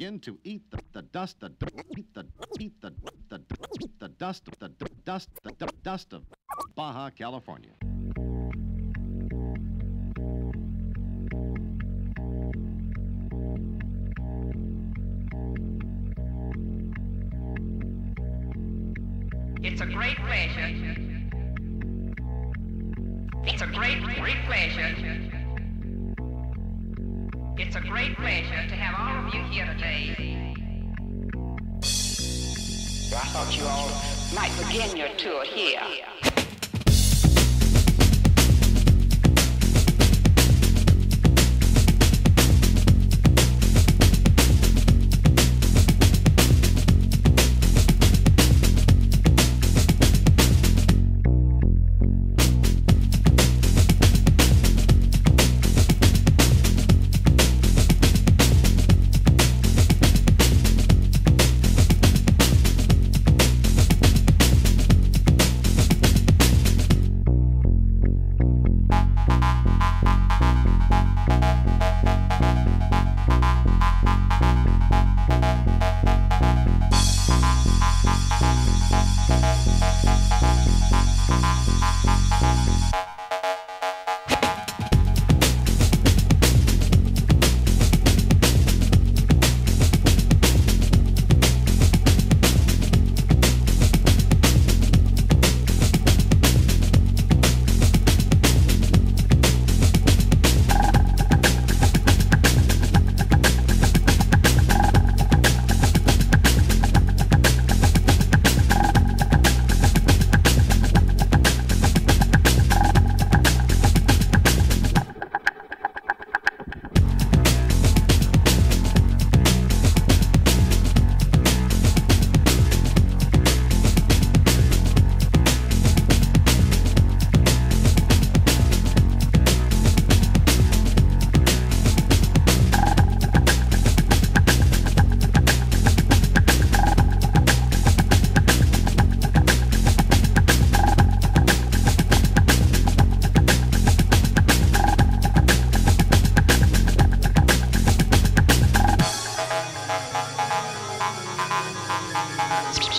begin to eat the, the dust, the eat the eat the the the dust, the dust, the dust of Baja California. It's a great pleasure. It's a great, great pleasure. It's a great pleasure to have all of you here I thought you all might begin your tour here.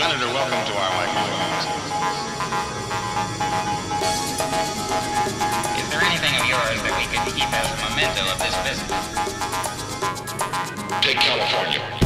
Senator, welcome to our microphone. Is there anything of yours that we could keep as a memento of this visit? Take California.